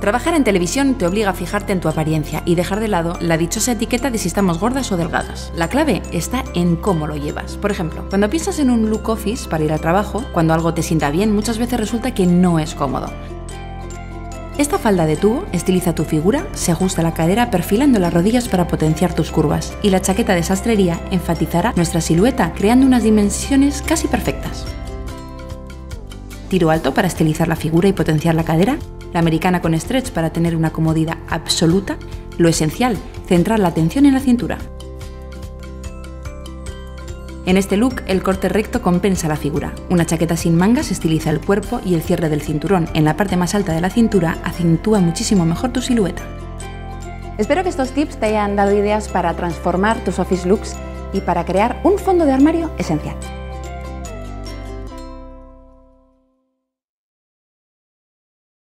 Trabajar en televisión te obliga a fijarte en tu apariencia y dejar de lado la dichosa etiqueta de si estamos gordas o delgadas. La clave está en cómo lo llevas. Por ejemplo, cuando piensas en un look office para ir al trabajo, cuando algo te sienta bien, muchas veces resulta que no es cómodo. Esta falda de tubo estiliza tu figura, se ajusta la cadera perfilando las rodillas para potenciar tus curvas y la chaqueta de sastrería enfatizará nuestra silueta creando unas dimensiones casi perfectas. Tiro alto para estilizar la figura y potenciar la cadera la americana con stretch para tener una comodidad absoluta, lo esencial, centrar la atención en la cintura. En este look, el corte recto compensa la figura. Una chaqueta sin mangas estiliza el cuerpo y el cierre del cinturón en la parte más alta de la cintura acentúa muchísimo mejor tu silueta. Espero que estos tips te hayan dado ideas para transformar tus office looks y para crear un fondo de armario esencial.